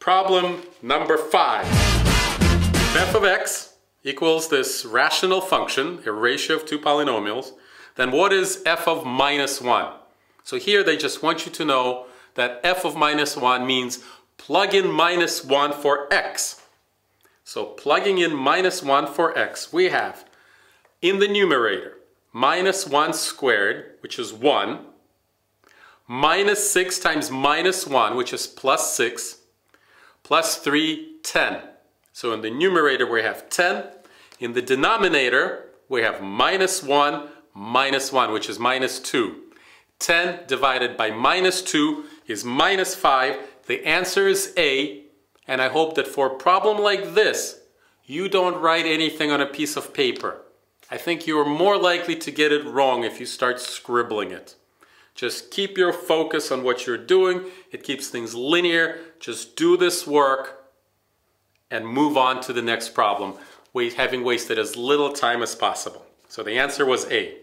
Problem number five. F of x equals this rational function, a ratio of two polynomials, then what is f of minus 1? So here they just want you to know that f of minus 1 means plug in minus 1 for x. So plugging in minus 1 for x, we have in the numerator minus 1 squared, which is 1, minus 6 times minus 1, which is plus 6, plus 3, 10. So in the numerator we have 10. In the denominator we have minus 1, minus 1, which is minus 2. 10 divided by minus 2 is minus 5. The answer is A. And I hope that for a problem like this, you don't write anything on a piece of paper. I think you are more likely to get it wrong if you start scribbling it. Just keep your focus on what you're doing. It keeps things linear. Just do this work and move on to the next problem, having wasted as little time as possible. So the answer was A.